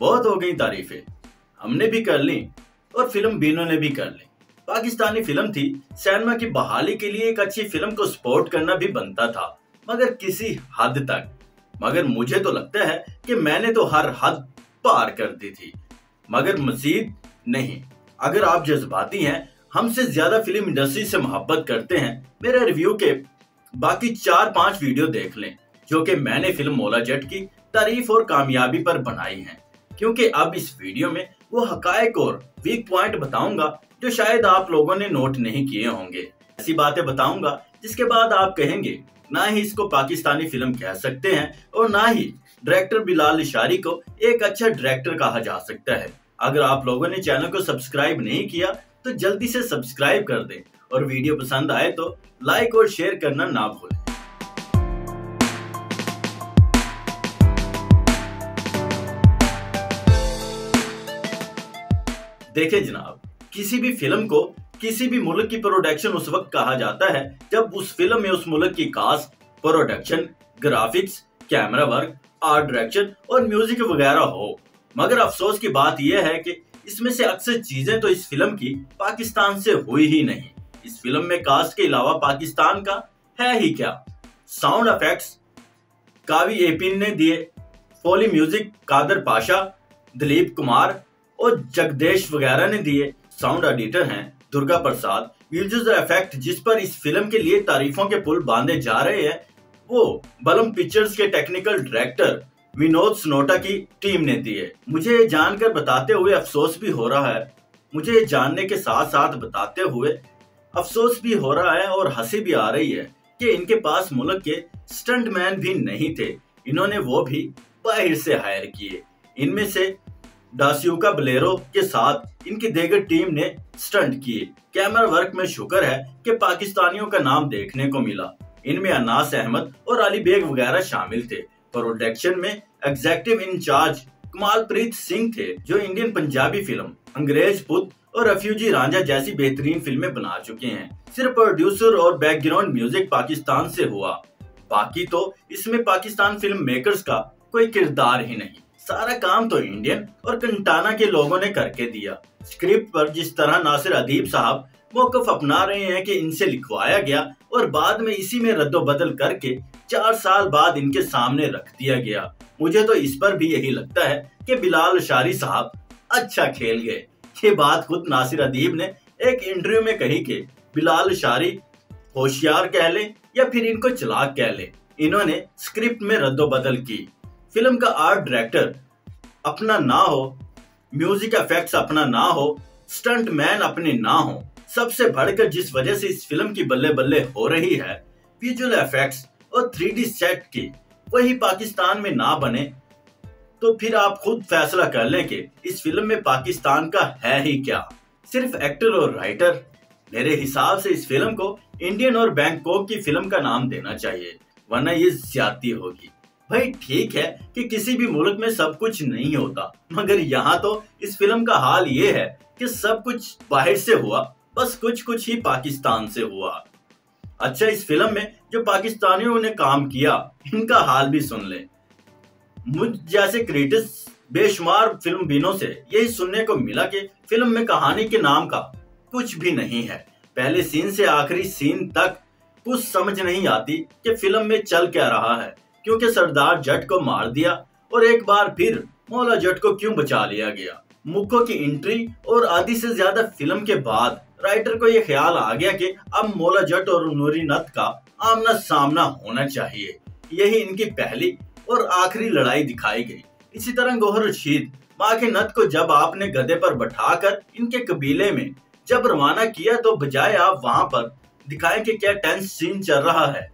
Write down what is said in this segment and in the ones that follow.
बहुत हो गई तारीफें। हमने भी कर ली और फ़िल्म बीनों ने भी कर ली। पाकिस्तानी फ़िल्म थी। सिनेमा की बहाली के लिए एक अच्छी फ़िल्म को सपोर्ट करना भी बनता था, मगर किसी हद तक। मगर मुझे तो लगता है कि मैंने तो हर हद पार कर दी थी। मगर मजीद नहीं। अगर आप जज्बाती हैं, हमसे ज़्यादा फ़िल्म इंडस्ट्री से मोहब्बत करते हैं, मेरे रिव्यू के बाकी चार पाँच वीडियो देख लें, जो कि मैंने फ़िल्म मोला जट की तारीफ़ और कामयाबी पर बनाई हैं। क्योंकि अब इस वीडियो में वो हकायक और वीक पॉइंट बताऊँगा, जो शायद आप लोगों ने नोट नहीं किए होंगे। ऐसी बातें बताऊँगा, जिसके बाद आप कहेंगे, ना ही इसको पाकिस्तानी फ़िल्म कह सकते हैं और ना ही डायरेक्टर बिलाल इशारी को एक अच्छा डायरेक्टर कहा जा सकता है। अगर आप लोगों ने चैनल को सब्सक्राइब नहीं किया तो जल्दी से सब्सक्राइब कर दें और वीडियो पसंद आए तो लाइक और शेयर करना ना भूलें। देखें जनाब, किसी भी फ़िल्म को किसी भी मुल्क की प्रोडक्शन उस वक्त कहा जाता है जब उस फ़िल्म में उस मुल्क की cast production graphics camera work art direction और म्यूज़िक वगैरह हो। मगर अफसोस की बात यह है कि इसमें से अक्सर चीज़ें तो इस फ़िल्म की पाकिस्तान से हुई ही नहीं। इस फ़िल्म में कास्ट के अलावा पाकिस्तान का है ही क्या? साउंड इफेक्ट्स कावी एपिन ने दिए। फोली म्यूज़िक कादर पाशा, दिलीप कुमार और जगदेश वगैरह ने दिए साउंड एडिटर हैं दुर्गा प्रसाद। विजुअल इफ़ेक्ट जिस पर इस फ़िल्म के लिए तारीफों के पुल बांधे जा रहे हैं, वो बलम पिक्चर्स के टेक्निकल डायरेक्टर विनोद स्नोटा की टीम ने दिए। मुझे ये जानकर बताते हुए अफसोस भी हो रहा है। मुझे ये जानने के साथ साथ बताते हुए अफसोस भी हो रहा है और हँसी भी आ रही है कि इनके पास मुल्क के स्टंट मैन भी नहीं थे। इन्होंने वो भी बाहर से हायर किए। इनमें से डासियोका बलेरो के साथ इनकी देगर टीम ने स्टंट किए। कैमरा वर्क में शुक्र है कि पाकिस्तानियों का नाम देखने को मिला। इनमें अनास अहमद और अली बेग वगैरह शामिल थे। प्रोडक्शन में एग्जेक्टिव इंचार्ज कमालप्रीत सिंह थे, जो इंडियन पंजाबी फ़िल्म, अंग्रेज़ पुत और रेफ्यूजी रांझा जैसी बेहतरीन फ़िल्में बना चुके हैं। सिर्फ़ प्रोड्यूसर और बैकग्राउंड म्यूज़िक पाकिस्तान से हुआ। बाकी तो इसमें पाकिस्तान फ़िल्म मेकर्स का कोई किरदार ही नहीं। सारा काम तो इंडियन और कंटाना के लोगों ने करके दिया। स्क्रिप्ट पर जिस तरह नासिर अदीब साहब मौकफ अपना रहे हैं कि इनसे लिखवाया गया और बाद में इसी में रद्दोबदल करके चार साल बाद इनके सामने रख दिया गया। मुझे तो इस पर भी यही लगता है कि बिलाल शारी साहब अच्छा खेल गए। ये बात खुद नासिर अदीब ने एक इंटरव्यू में कही कि बिलाल शारी होशियार कह ले या फिर इनको चलाक कह ले। इन्होंने स्क्रिप्ट में रद्दोबदल की। फ़िल्म का आर्ट डायरेक्टर अपना ना हो म्यूज़िक इफेक्ट्स अपना ना हो स्टंट मैन अपने ना हो, सबसे बढ़कर जिस वजह से इस फ़िल्म की बल्ले बल्ले हो रही है विजुअल इफेक्ट्स और थ्री सेट की, वही पाकिस्तान में ना बने। तो फिर आप खुद फैसला कर लें कि इस फ़िल्म में पाकिस्तान का है ही क्या। सिर्फ़ एक्टर और राइटर मेरे हिसाब से इस फ़िल्म को इंडियन और बैंकॉक की फ़िल्म का नाम देना चाहिए, वरना ये ज़्यादा होगी। भाई, ठीक है कि किसी भी मुल्क में सब कुछ नहीं होता, मगर यहाँ तो इस फ़िल्म का हाल ये है कि सब कुछ बाहर से हुआ, बस कुछ कुछ ही पाकिस्तान से हुआ। अच्छा इस फ़िल्म में जो पाकिस्तानियों ने काम किया, इनका हाल भी सुन ले। मुझ जैसे क्रिटिक्स बेशुमार फ़िल्म बीनों से यही सुनने को मिला कि फ़िल्म में कहानी के नाम का कुछ भी नहीं है। पहले सीन से आखिरी सीन तक कुछ समझ नहीं आती कि फ़िल्म में चल क्या रहा है। क्योंकि सरदार जट को मार दिया और एक बार फिर मौला जट को क्यों बचा लिया गया? मुखो की एंट्री और आधी से ज़्यादा फ़िल्म के बाद राइटर को यह ख्याल आ गया कि अब मौला जट और नूरी नत का आमना सामना होना चाहिए। यही इनकी पहली और आखिरी लड़ाई दिखाई गई। इसी तरह गोहर रशीद, माँ के नत को जब आपने गधे पर बैठाकर इनके कबीले में जब रवाना किया तो बजाय आप वहाँ पर दिखाएँ कि क्या टेंस सीन चल रहा है।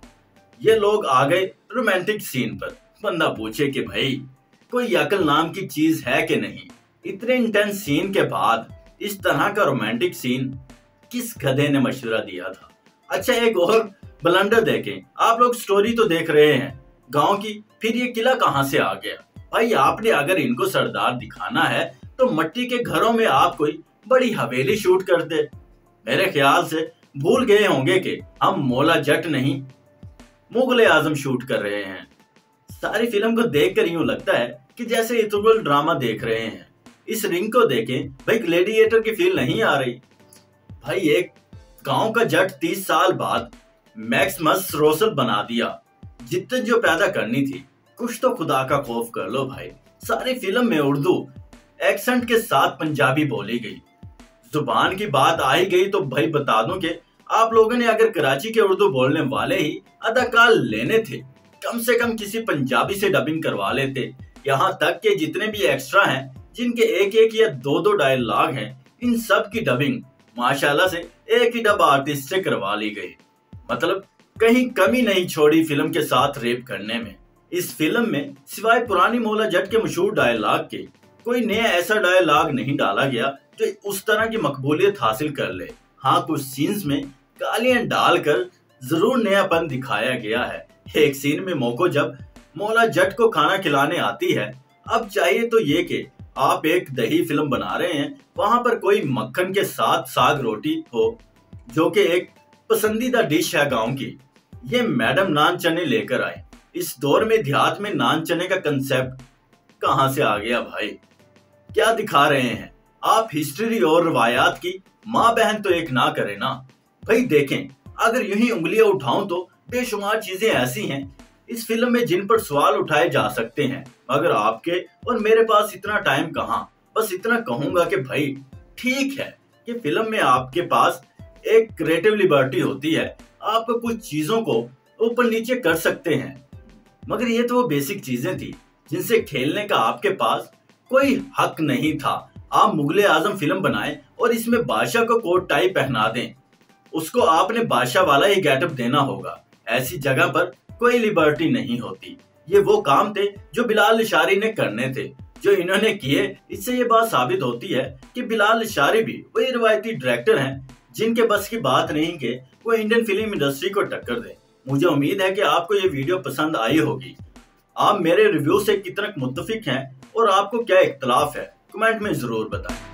ये लोग आ गए रोमांटिक सीन पर। बंदा पूछे कि भाई, कोई अकल नाम की चीज़ है कि नहीं? इतने इंटेंस सीन के बाद इस तरह का रोमांटिक सीन किस गधे ने मशवरा दिया था? अच्छा एक और ब्लंडर देखें। आप लोग स्टोरी तो देख रहे हैं। गाँव की, फिर ये किला कहाँ से आ गया? भाई, आपने अगर इनको सरदार दिखाना है तो मट्टी के घरों में आप कोई बड़ी हवेली शूट कर दे मेरे ख्याल से भूल गए होंगे कि हम मोला जट नहीं मुगल आज़म शूट कर रहे हैं। सारी फ़िल्म को देखकर यूँ लगता है कि जैसे इतुगल ड्रामा देख रहे हैं। इस रिंग को देखें, भाई ग्लेडिएटर की फील नहीं आ रही। भाई एक गाँव का जट तीस साल बाद मैक्समस रोसल बना दिया। जितने जो पैदा करनी थी, कुछ तो खुदा का खौफ कर लो भाई। सारी फ़िल्म में उर्दू एक्सेंट के साथ पंजाबी बोली गई। ज़ुबान की बात आई गई तो भाई बता दूँ कि आप लोगों ने अगर कराची के उर्दू बोलने वाले ही अदाकार लेने थे, कम से कम किसी पंजाबी से डबिंग करवा लेते। यहाँ तक के जितने भी एक्स्ट्रा हैं, जिनके एक एक या दो दो डायलॉग हैं, इन सब की डबिंग माशाल्लाह से एक ही डब आर्टिस्ट से करवा ली गई। मतलब कहीं कमी नहीं छोड़ी फ़िल्म के साथ रेप करने में। इस फ़िल्म में सिवाय पुरानी मोला जट के मशहूर डायलॉग के, कोई नया ऐसा डायलॉग नहीं डाला गया जो उस तरह की मकबूलियत हासिल कर ले। हाँ कुछ सीन्स में गालियाँ डालकर ज़रूर नयापन दिखाया गया है। एक सीन में मोको जब मोला जट को खाना खिलाने आती है, अब चाहिए तो ये कि आप एक दही फ़िल्म बना रहे हैं, वहाँ पर कोई मक्खन के साथ साग रोटी हो, जो कि एक पसंदीदा डिश है गाँव की। ये मैडम नान चने लेकर आए। इस दौर में देहात में नान चने का कंसेप्ट कहाँ से आ गया भाई? क्या दिखा रहे हैं? आप हिस्ट्री और रवायात की माँ बहन तो एक ना करे ना। भाई देखें, अगर यूँ ही उंगलियाँ उठाऊं तो बेशुमार चीज़ें ऐसी हैं, इस फ़िल्म में जिन पर सवाल उठाए जा सकते हैं, मगर आपके और मेरे पास इतना टाइम कहाँ? बस इतना कहूँगा कि भाई, ठीक है कि फ़िल्म में आपके पास एक क्रिएटिव लिबर्टी होती है, आप कुछ चीज़ों को ऊपर नीचे कर सकते हैं, मगर ये तो वो बेसिक चीज़ें थी, जिनसे खेलने का आपके पास कोई हक नहीं था। आप मुगले आज़म फ़िल्म बनाएँ और इसमें बादशाह को कोट टाई पहना दें उसको आपने बादशाह वाला ही गेटअप देना होगा। ऐसी जगह पर कोई लिबर्टी नहीं होती। ये वो काम थे जो बिलाल शारी ने करने थे, जो इन्होंने किए। इससे ये बात साबित होती है कि बिलाल शारी भी वही रिवायती डायरेक्टर हैं, जिनके बस की बात नहीं के वो इंडियन फ़िल्म इंडस्ट्री को टक्कर दे। मुझे उम्मीद है कि आपको ये वीडियो पसंद आई होगी। आप मेरे रिव्यू से कितना मुतफिक हैं और आपको क्या इख्तलाफ है कमेंट में ज़रूर बताएँ।